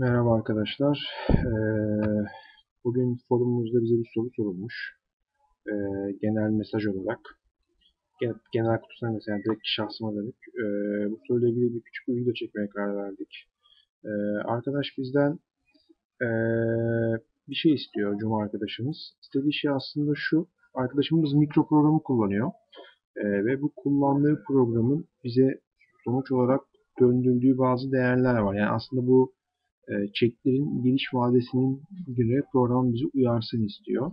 Merhaba arkadaşlar. Ee, bugün forumumuzda bize bir soru sorulmuş. Ee, genel mesaj olarak. Genel kutusuna mesela direkt şahsıma dönük. Ee, bu soruyla ilgili bir küçük bir video çekmeye karar verdik. Ee, arkadaş bizden bir şey istiyor Cuma arkadaşımız. İstediği şey aslında şu. Arkadaşımız mikro programı kullanıyor. ve bu kullandığı programın bize sonuç olarak döndürdüğü bazı değerler var. Yani aslında bu çeklerin geliş vadesinin göre program bizi uyarsın istiyor.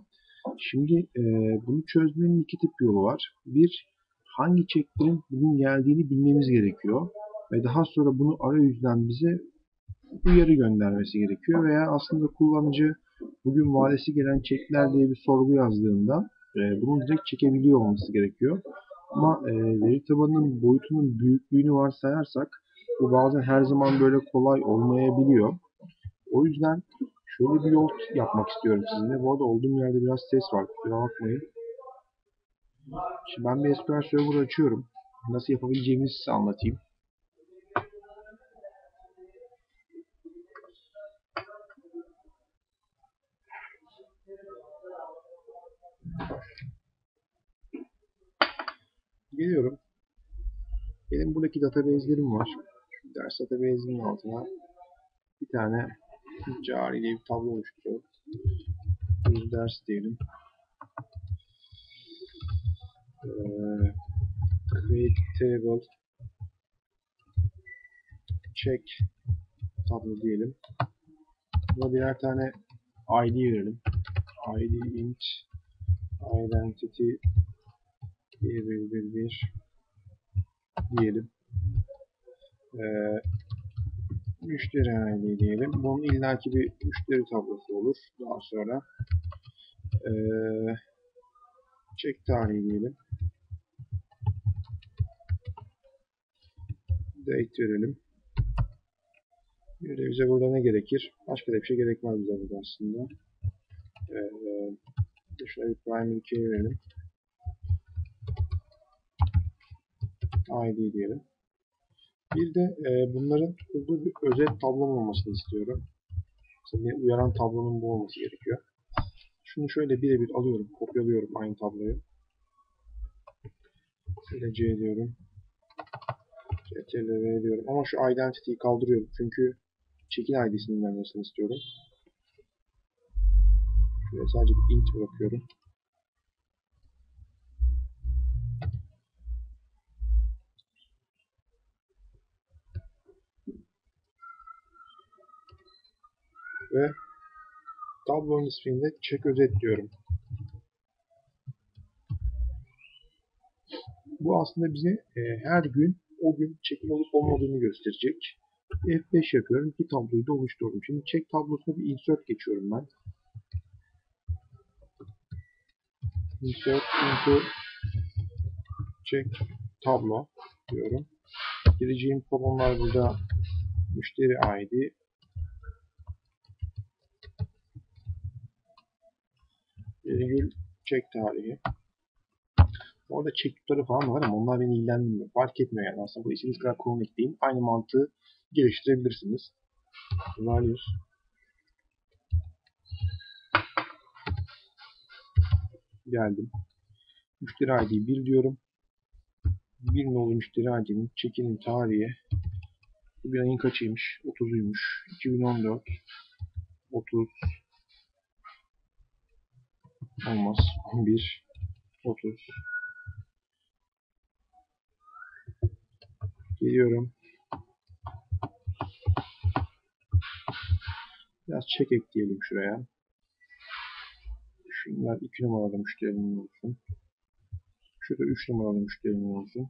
Şimdi e, bunu çözmenin iki tip yolu var. Bir, hangi çeklerin bugün geldiğini bilmemiz gerekiyor. Ve daha sonra bunu arayüzden bize uyarı göndermesi gerekiyor. Veya aslında kullanıcı bugün vadesi gelen çekler diye bir sorgu yazdığında e, bunu direkt çekebiliyor olması gerekiyor. Ama e, veri tabanının boyutunun büyüklüğünü varsayarsak bu bazen her zaman böyle kolay olmayabiliyor. O yüzden şöyle bir yol yapmak istiyorum sizinle. Bu arada olduğum yerde biraz ses var. Kusura bakmayın. Şimdi ben bir SQL Server açıyorum. Nasıl yapabileceğimizi size anlatayım. Geliyorum. Benim buradaki database'lerim var. Şu ders database'inin altına bir tane cari diye bir tablo oluşturuyorum. Bir ders diyelim. Ee, create table check tablo diyelim. Buna birer tane ID verelim. ID int identity 1 diyelim. Ee, müşteri ID diyelim. Bunun illaki bir müşteri tablosu olur. Daha sonra ee, çek tarihi diyelim. Date verelim. Bir de bize burada ne gerekir? Başka da bir şey gerekmez bize burada aslında. Ee, şöyle bir primary key verelim. ID diyelim. Bir de e, bunların tutulduğu bir özet tablom olmasını istiyorum. Mesela uyaran tablonun bu olması gerekiyor. Şunu şöyle birebir alıyorum, kopyalıyorum aynı tabloyu. C diyorum. CTRL diyorum. Ama şu identity'yi kaldırıyorum. Çünkü çekin ID'sinin gelmesini istiyorum. Şuraya sadece bir int bırakıyorum. Ve tablonun isminde check özet diyorum. Bu aslında bize e, her gün o gün çekim olup olmadığını gösterecek. F5 yapıyorum. İki tabloyu da oluşturdum. Şimdi check tablosuna bir insert geçiyorum ben. Insert into check tablo diyorum. Gireceğim kolonlar burada müşteri ID, virgül çek tarihi. Orada çek tutarı falan var ama onlar beni ilgilendirmiyor. Fark etmiyor yani aslında bu istediğiniz kadar kolon ekleyin. Aynı mantığı geliştirebilirsiniz. Values geldim. Müşteri ID 1 diyorum. Bir nolu müşteri ID'nin çekinin tarihi bugün ayın kaçıymış? 30'uymuş. 2014 30 Olmaz. 11 30 Geliyorum. Biraz çek ekleyelim şuraya. Şunlar 2 numaralı müşterinin olsun. Şurada 3 numaralı müşterinin olsun.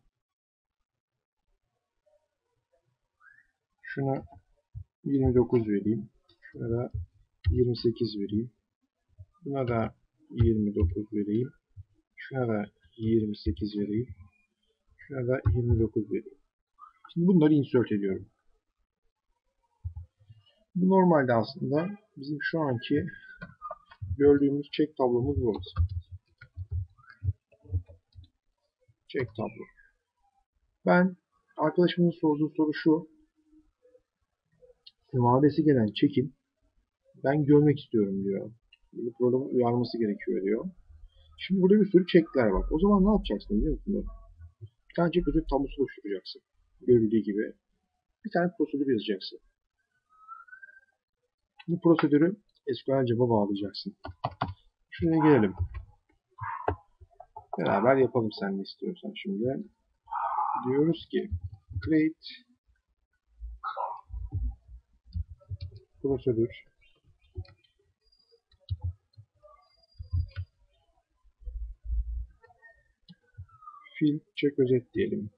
Şuna 29 vereyim. Şuna da 28 vereyim. Buna da 29 vereyim. Şuna da 28 vereyim. Şuna da 29 vereyim. Şimdi bunları insert ediyorum. Bu normalde aslında bizim şu anki gördüğümüz check tablomuz bu. Check tablo. Ben arkadaşımın sorduğu soru şu. vadesi gelen çekin ben görmek istiyorum diyor. Bu programın uyarması gerekiyor diyor. Şimdi burada bir sürü çekler var. O zaman ne yapacaksın biliyor musun? Bir tane çek özet tablosu oluşturacaksın. Görüldüğü gibi. Bir tane prosedür yazacaksın. Bu prosedürü SQL cevaba bağlayacaksın. Şuraya gelelim. Beraber yapalım sen ne istiyorsan şimdi. Diyoruz ki create prosedür fil check özet diyelim.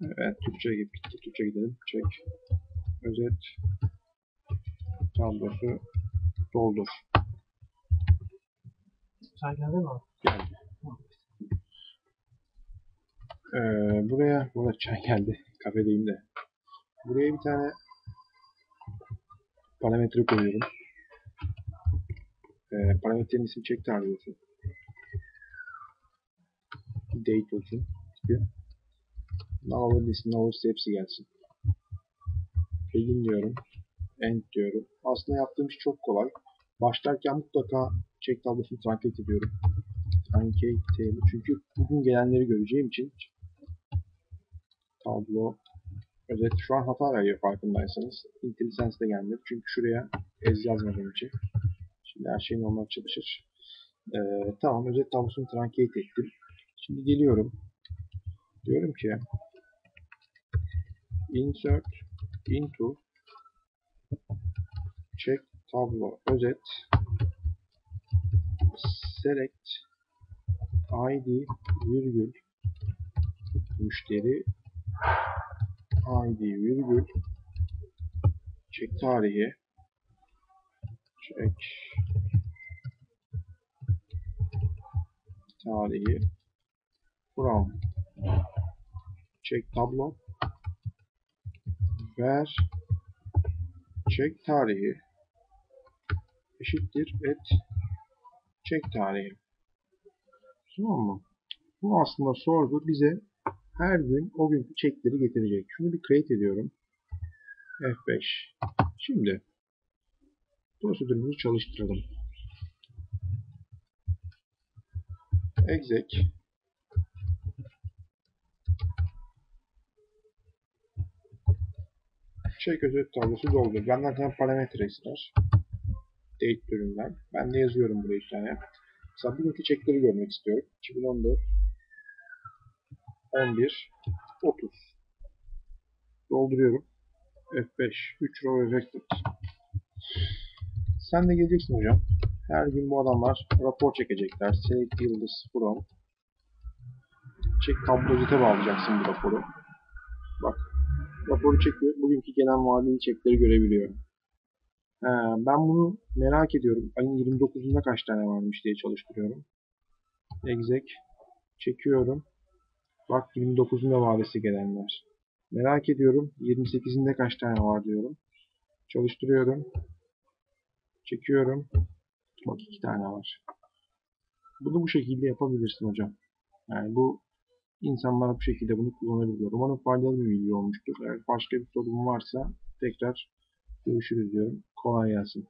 Evet Türkçe gitti. Türkçe gidelim. Check özet tablosu doldur. Sen geldin mi? Geldi. Ee, buraya, burada çay geldi. Kafedeyim de. Buraya bir tane parametre koyuyorum. Ee, parametrenin ismi check tarihliyorsun. Date olsun. Gibi. Null'ın ismi null'sı hepsi gelsin. Begin diyorum. End diyorum. Aslında yaptığım iş çok kolay. Başlarken mutlaka check tablosunu truncate ediyorum. Truncate table. Çünkü bugün gelenleri göreceğim için tablo özet şu an hata veriyor farkındaysanız. IntelliSense de gelmedi. Çünkü şuraya ez yazmadığım için. Şimdi her şey normal çalışır. Ee, tamam özet tablosunu truncate ettim. Şimdi geliyorum. Diyorum ki insert into check tablo özet select id virgül müşteri id virgül check tarihi check tarihi from check tablo ver check tarihi eşittir et check tarihi. Tamam mı? Bu aslında sorgu bize her gün o günkü çekleri getirecek. Şunu bir create ediyorum. F5. Şimdi prosedürümüzü çalıştıralım. Exec Check özet tablosu doldur. Benden tane parametre ister. Date türünden. Ben de yazıyorum buraya bir tane. Mesela bugünkü çekleri görmek istiyorum. 2014 11 30 Dolduruyorum. F5 3 row affected. Sen de geleceksin hocam. Her gün bu adamlar rapor çekecekler. Select yıldız from. Çek tablozite bağlayacaksın bu raporu. Bak. Raporu çekiyor. Bugünkü gelen vadeli çekleri görebiliyor. He, ben bunu merak ediyorum. Ayın 29'unda kaç tane varmış diye çalıştırıyorum. Exec. Çekiyorum. Bak 29'unda vadesi gelenler. Merak ediyorum. 28'inde kaç tane var diyorum. Çalıştırıyorum. Çekiyorum. Bak iki tane var. Bunu bu şekilde yapabilirsin hocam. Yani bu insanlar bu şekilde bunu kullanabiliyor. Umarım faydalı bir video olmuştur. Eğer başka bir sorun varsa tekrar görüşürüz diyorum. Kolay gelsin.